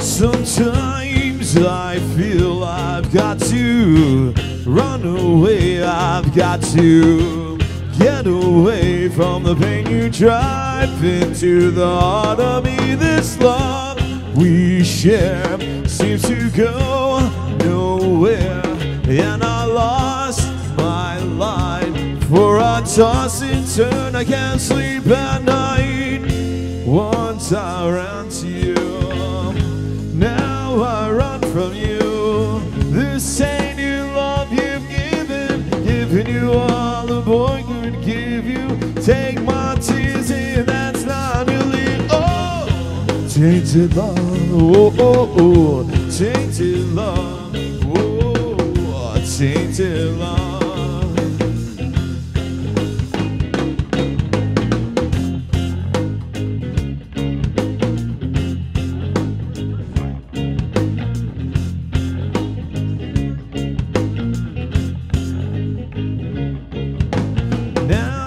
Sometimes I feel I've got to run away. I've got to get away from the pain you drive into the heart of me. This love we share seems to go nowhere, and I lost my life for a toss and turn. I can't sleep at night. Once I ran Tainted love, oh oh oh, tainted love, oh, tainted love. Now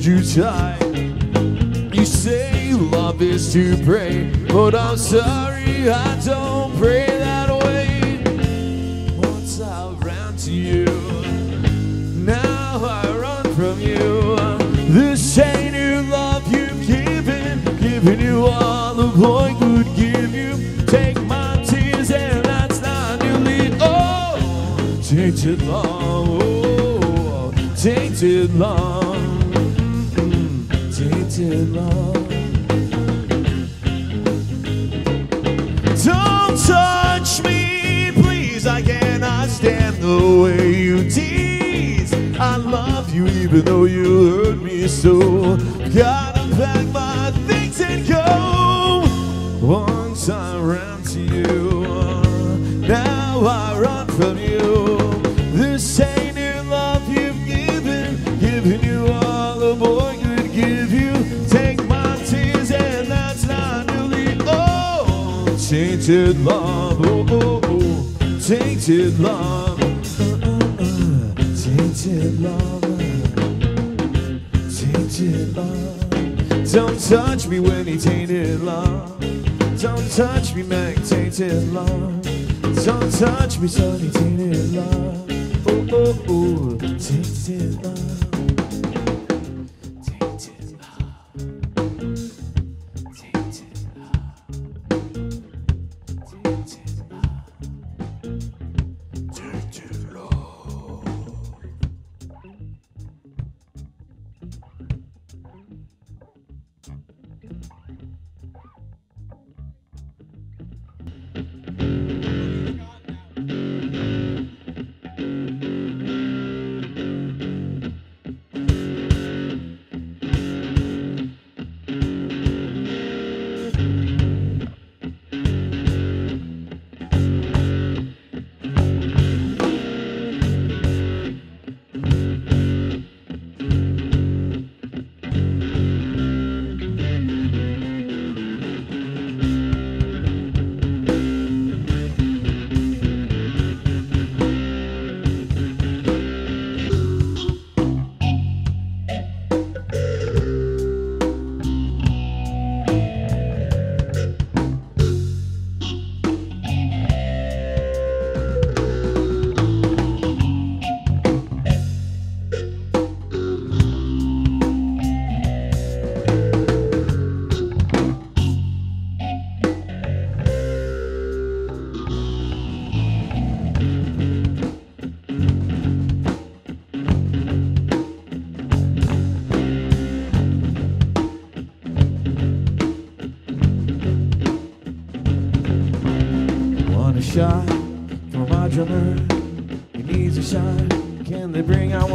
hold you tight. You say love is to pray, but I'm sorry I don't pray that way. Once I ran to you. Now I run from you. This ain't new love you've given, giving you all the boy could give you. Take my tears and that's not newly oh, tainted love, oh, tainted love, mm, Don't touch me, please. I cannot stand the way you tease. I love you even though you hurt me so. Gotta pack my things and go. Once I ran to you, now I run from you. Tainted love, oh oh oh, tainted love, uh, uh, uh, tainted love, tainted love. Don't touch me when he tainted love. Don't touch me, Mac, tainted love. Don't touch me, sonny, tainted love. Oh oh oh, tainted love.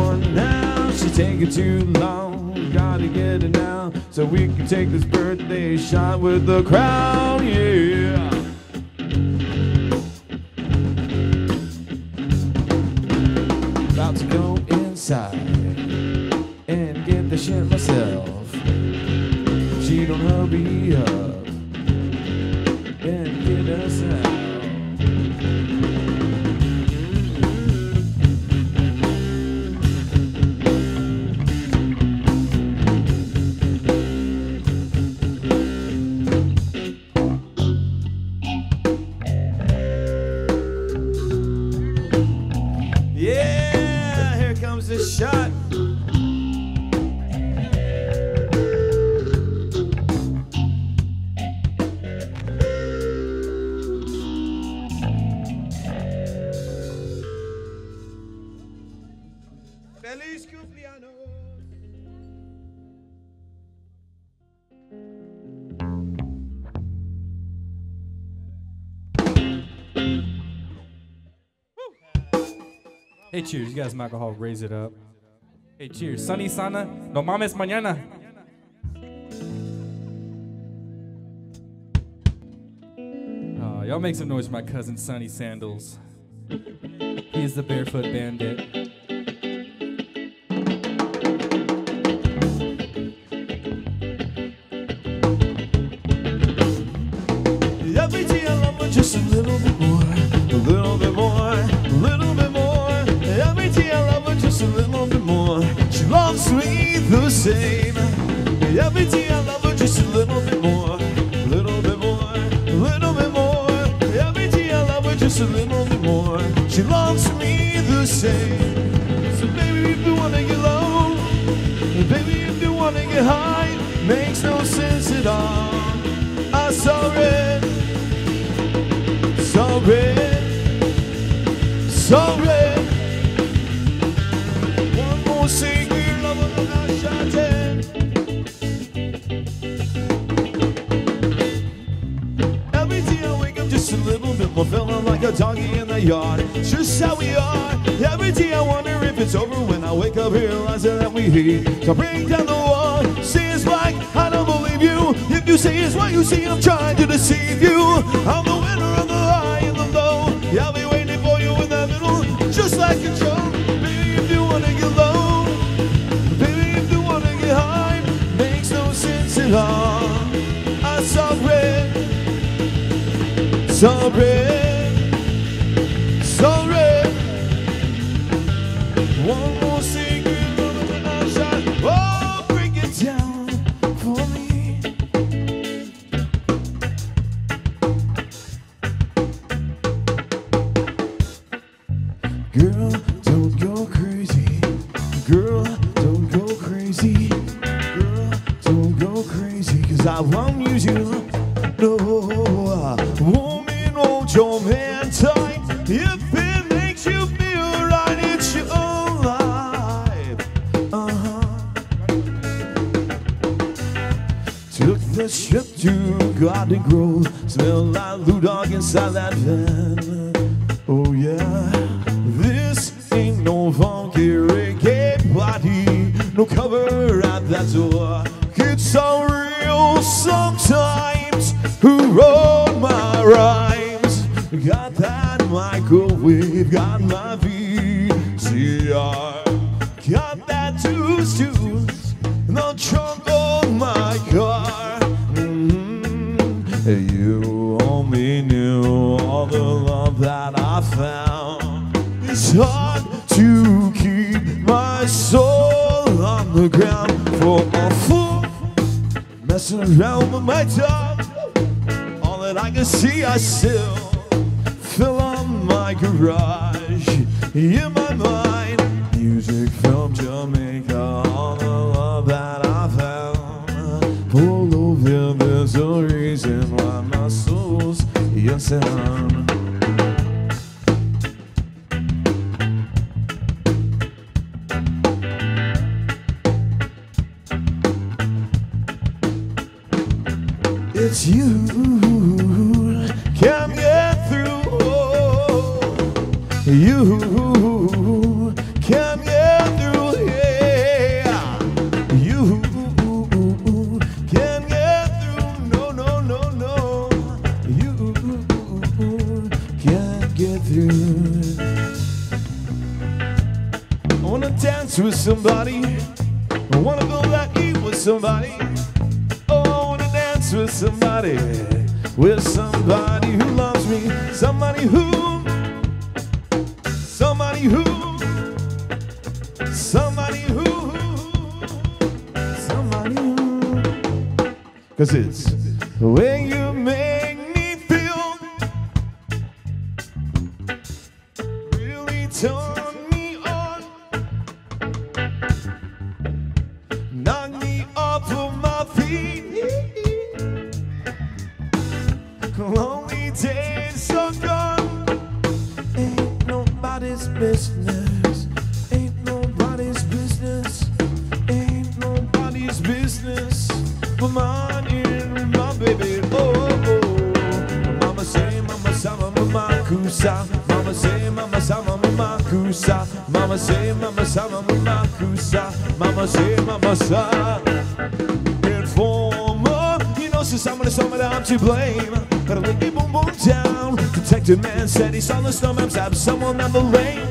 One now? She taking too long. Gotta get it now. so we can take this birthday shot with the crowd, yeah. About to go inside and get the shit myself. She don't hurry up and get us comes the shot. Hey, cheers. You guys some alcohol, raise it up. Hey, cheers. Sunny Sana, no mames mañana. Aw, y'all make some noise for my cousin Sunny Sandals. He is the barefoot bandit. Same. So baby, if you wanna get low, baby, if you wanna get high, makes no sense at all. I'm sorry. Sorry, sorry. One more secret, more, feeling like a doggy in the yard. It's just how we are. Every day I wonder if it's over when I wake up realizing that we hate. So bring down the wall. See it's like I don't believe you. If you say it's what you see, I'm trying to deceive you. I'm the winner of the high and the low. Yeah, I'll be waiting for you in the middle, just like a joke. Baby, if you wanna get low, baby, if you wanna get high, makes no sense at all. The ship to Garden Grove. Smell like Lou Dog inside that van. Oh yeah, this ain't no funky reggae party. No cover at that door. It's so real sometimes. Who wrote my rhymes? Got that microwave, got my It's hard to keep my soul on the ground for a fool messing around with my dog. All that I can see, I still fill up my garage. In my mind, music from Jamaica, all the love that I found. All over, there's a reason why my soul's your sound. You Way you mama sa. Informer, you know, since I'm gonna someone I'm to blame. Gotta lay boom boom down. Detective man said he saw the snowman stab someone on the lane.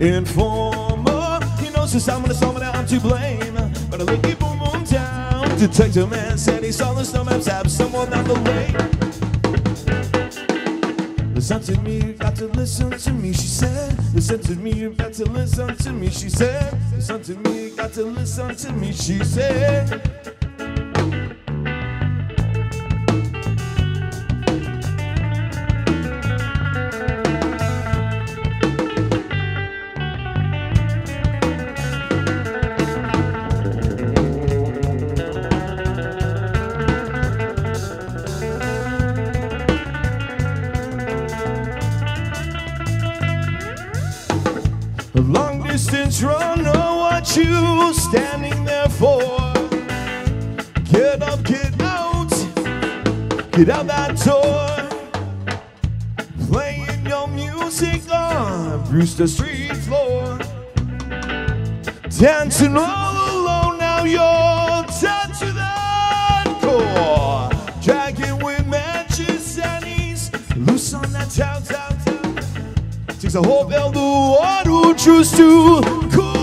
Informer, he knows since I'm gonna someone I'm to blame. Gotta lay boom boom down. Detective man said he saw the snowman stab someone on the lane. Listen to me, you got to listen to me, she said. Listen to me, you got to listen to me, she said. Listen to me, you got to listen to me, she said. Get out that door. Playing your music on Brewster Street floor. Dancing all alone, now you're down to that core. Dragging with matches and he's loose on that town, town, town. Takes a whole bell to one who choose to cool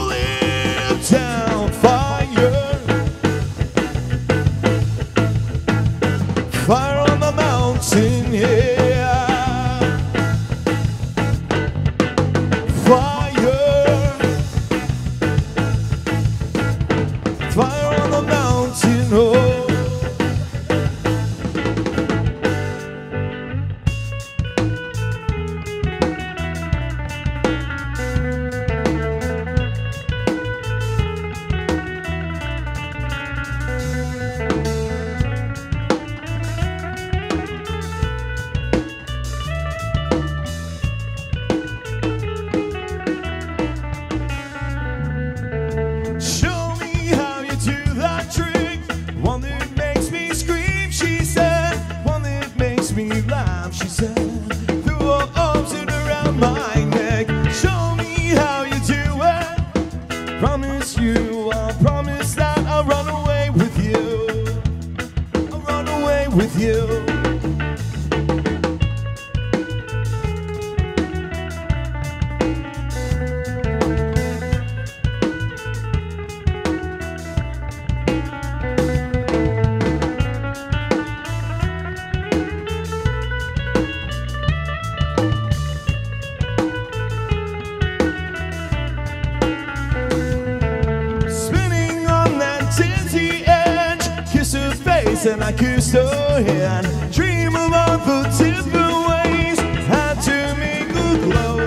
and I kissed her hand. Dream about the different ways, had to make a glow.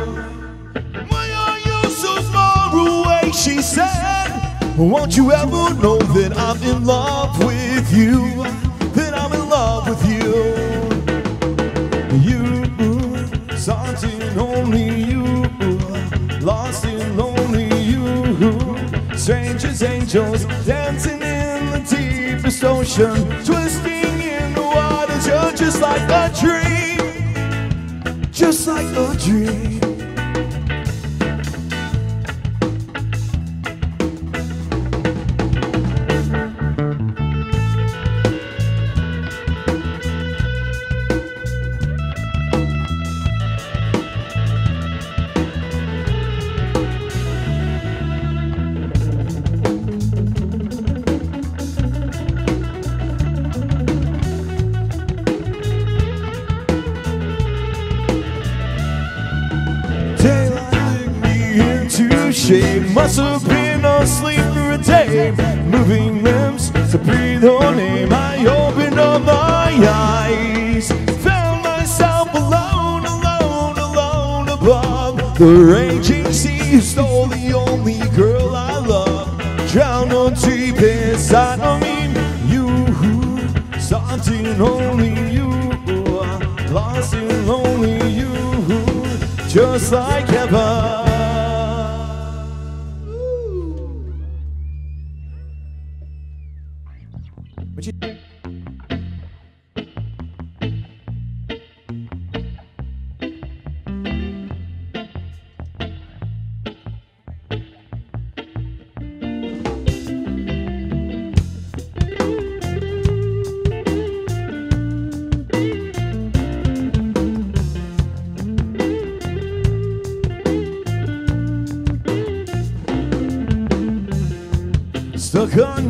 Why are you so far away? She said. Won't you ever know that I'm in love with you? That I'm in love with you. You, something only you, lost in only you. Strangers, angels, dancing in ocean, twisting in the. You're just like a dream, just like a dream. Shape. Must have been asleep for a day. Moving limbs to breathe her name. I opened up my eyes. Found myself alone, alone, alone above the raging sea. Stole the only girl I love. Drowned on deep inside of me. You, something only you. Lost in only you. Just like ever.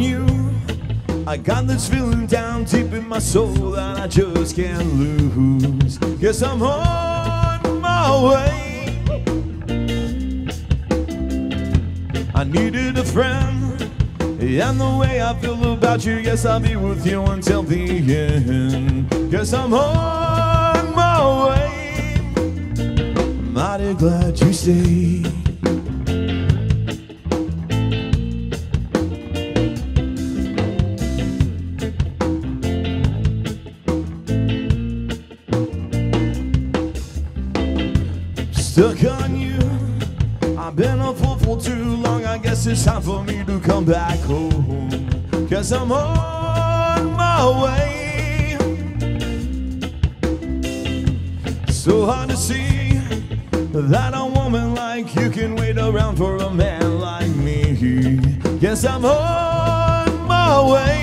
You. I got this feeling down deep in my soul that I just can't lose. Guess I'm on my way. I needed a friend, and the way I feel about you, yes, I'll be with you until the end. Guess I'm on my way. Mighty glad you stayed. Stuck on you. I've been a fool for too long. I guess it's time for me to come back home. Cause I'm on my way. So hard to see that a woman like you can wait around for a man like me. Guess I'm on my way.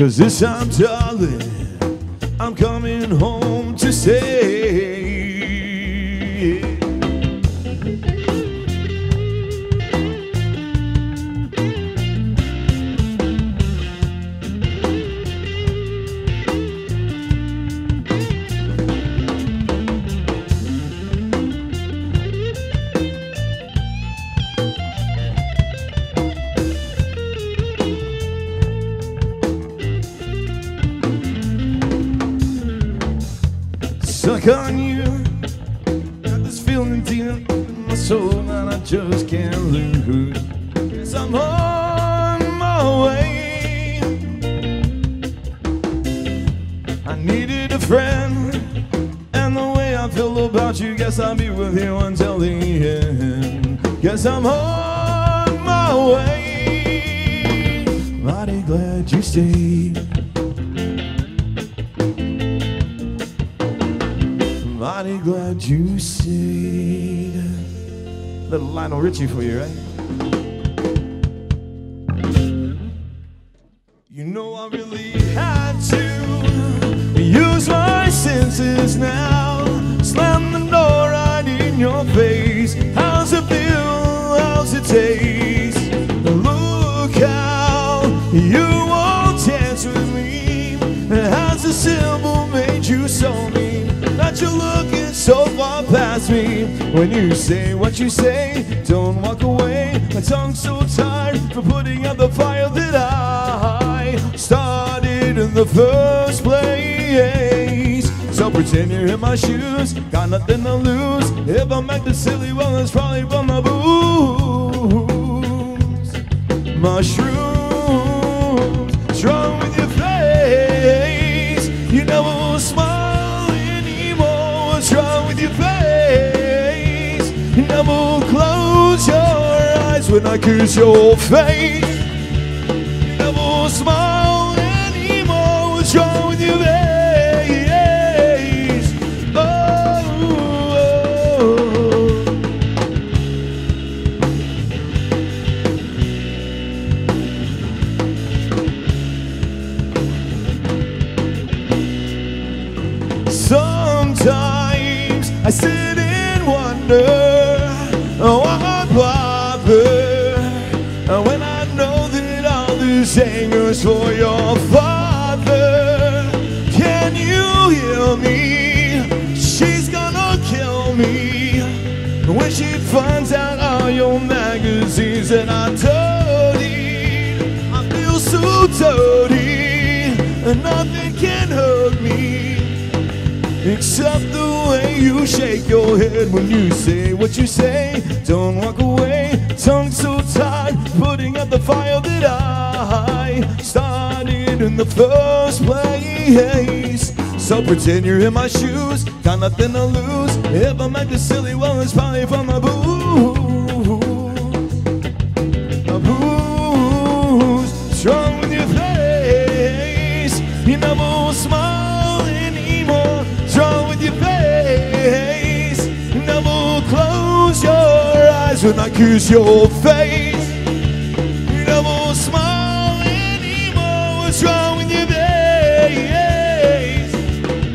Cause this time, darling, I needed a friend, and the way I feel about you, guess I'll be with you until the end. Guess I'm on my way. Mighty glad you stayed. Mighty glad you stayed. Little Lionel Richie for you, right? When you say what you say, don't walk away. My tongue's so tired for putting out the fire that I started in the first place. So pretend you're in my shoes, got nothing to lose. If I'm acting silly, well, it's probably from the booze. Mushrooms, When I kiss your face, you never smile anymore. What's wrong with you, face? Sometimes I sit and wonder. Anger's for your father. Can you hear me? She's gonna kill me when she finds out all your magazines that I dirty. I feel so dirty, and nothing can hurt me except the way you shake your head when you say what you say. Don't walk away, tongue so tied, putting out the fire that I started in the first place. So pretend you're in my shoes, got nothing to lose. If I'm acting silly, well, it's probably from the booze. Eyes when I kiss your face. You never will smile anymore. What's wrong with your face?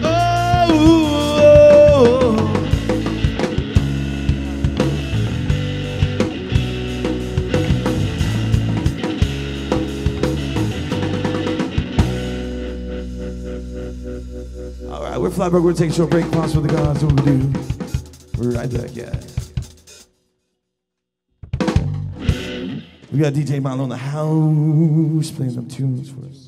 Oh. All right, we're Flat Broke. We're taking a short break. Pause for the gods. What we do? We're right back, guys. We got DJ MaLo in the house playing some tunes for us.